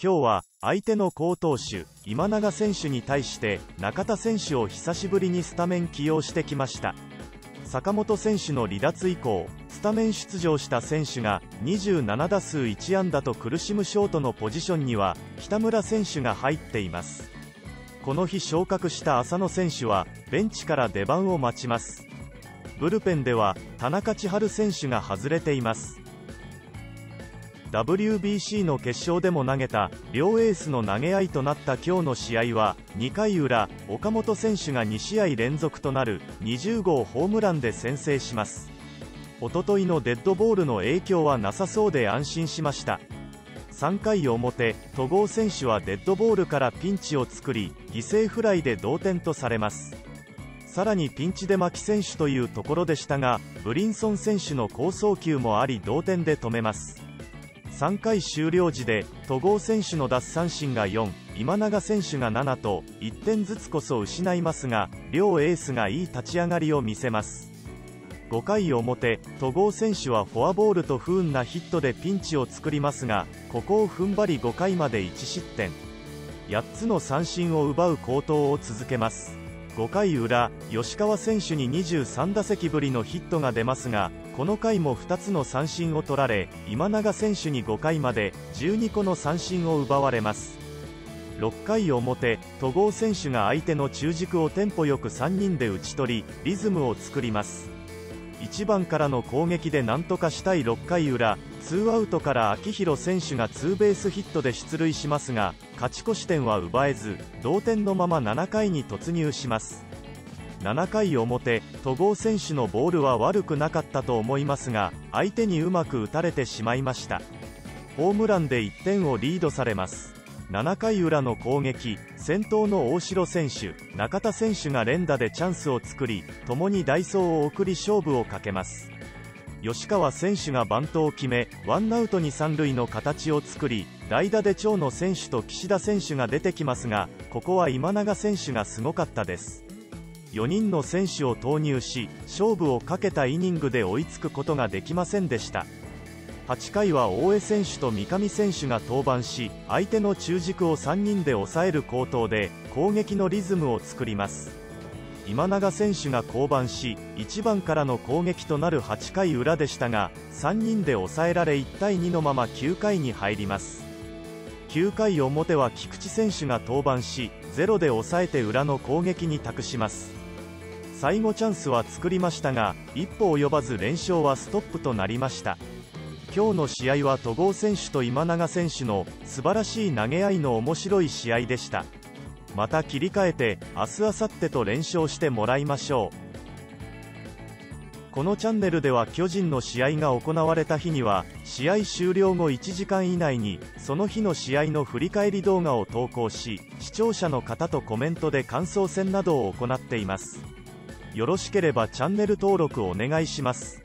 今日は相手の好投手今永選手に対して中田選手を久しぶりにスタメン起用してきました。坂本選手の離脱以降スタメン出場した選手が27打数1安打と苦しむショートのポジションには北村選手が入っています。この日昇格した浅野選手はベンチから出番を待ちます。ブルペンでは田中千春選手が外れています。WBC の決勝でも投げた両エースの投げ合いとなった今日の試合は2回裏岡本選手が2試合連続となる20号ホームランで先制します。おとといのデッドボールの影響はなさそうで安心しました。3回表戸郷選手はデッドボールからピンチを作り犠牲フライで同点とされます。さらにピンチで牧選手というところでしたがブリンソン選手の好送球もあり同点で止めます。3回終了時で戸郷選手の奪三振が4今永選手が7と1点ずつこそ失いますが両エースがいい立ち上がりを見せます。5回表戸郷選手はフォアボールと不運なヒットでピンチを作りますがここを踏ん張り5回まで1失点。8つの三振を奪う好投を続けます。5回裏吉川選手に23打席ぶりのヒットが出ますがこの回も2つの三振を取られ今永選手に5回まで12個の三振を奪われます。6回表戸郷選手が相手の中軸をテンポよく3人で打ち取りリズムを作ります。1番からの攻撃で何とかしたい6回裏ツーアウトから秋広選手がツーベースヒットで出塁しますが勝ち越し点は奪えず同点のまま7回に突入します。7回表戸郷選手のボールは悪くなかったと思いますが相手にうまく打たれてしまいました。ホームランで1点をリードされます。7回裏の攻撃先頭の大城選手中田選手が連打でチャンスを作り共にダイソーを送り勝負をかけます。吉川選手がバントを決めワンアウトに三塁の形を作り代打で長野選手と岸田選手が出てきますがここは今永選手がすごかったです。4人の選手を投入し勝負をかけたイニングで追いつくことができませんでした。8回は大江選手と三上選手が登板し相手の中軸を3人で抑える好投で攻撃のリズムを作ります。今永選手が降板し1番からの攻撃となる8回裏でしたが3人で抑えられ1対2のまま9回に入ります。9回表は菊池選手が登板し0で抑えて裏の攻撃に託します。最後チャンスは作りましたが一歩及ばず連勝はストップとなりました。今日の試合は戸郷選手と今永選手の素晴らしい投げ合いの面白い試合でした。また切り替えて明日明後日と連勝してもらいましょう。このチャンネルでは巨人の試合が行われた日には試合終了後1時間以内にその日の試合の振り返り動画を投稿し視聴者の方とコメントで感想戦などを行っています。よろしければチャンネル登録お願いします。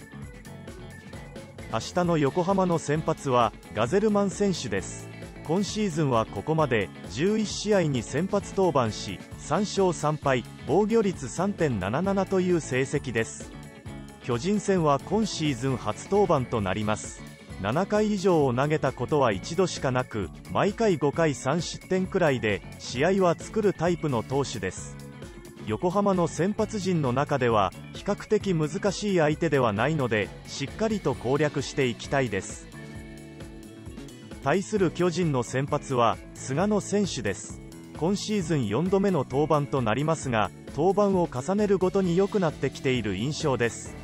明日の横浜の先発はガゼルマン選手です。今シーズンはここまで11試合に先発登板し3勝3敗防御率3.77という成績です。巨人戦は今シーズン初登板となります。7回以上を投げたことは一度しかなく毎回5回3失点くらいで試合は作るタイプの投手です。横浜の先発陣の中では比較的難しい相手ではないのでしっかりと攻略していきたいです。対する巨人の先発は菅野選手です。今シーズン4度目の登板となりますが登板を重ねるごとに良くなってきている印象です。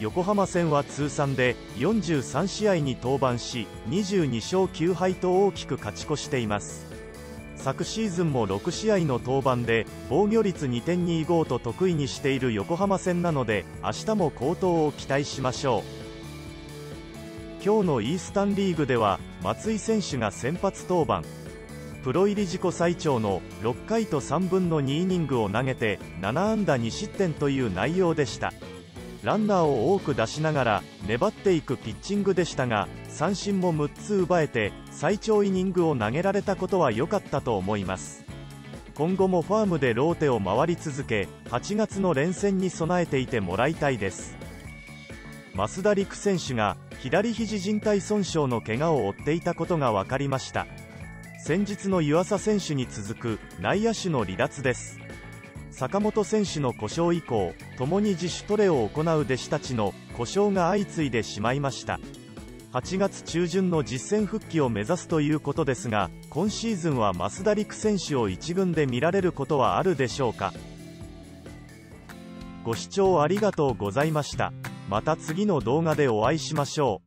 横浜戦は通算で43試合に登板し22勝9敗と大きく勝ち越しています。昨シーズンも6試合の登板で防御率2.25と得意にしている横浜戦なので明日も好投を期待しましょう。今日のイースタンリーグでは松井選手が先発登板。プロ入り自己最長の6回と3分の2イニングを投げて7安打2失点という内容でした。ランナーを多く出しながら粘っていくピッチングでしたが三振も6つ奪えて最長イニングを投げられたことは良かったと思います。今後もファームでローテを回り続け8月の連戦に備えていてもらいたいです。増田陸選手が左肘靭帯損傷の怪我を負っていたことが分かりました。先日の湯浅選手に続く内野手の離脱です。坂本選手の故障以降共に自主トレを行う弟子たちの故障が相次いでしまいました。8月中旬の実戦復帰を目指すということですが今シーズンは増田陸選手を1軍で見られることはあるでしょうか。ご視聴ありがとうございました。また次の動画でお会いしましょう。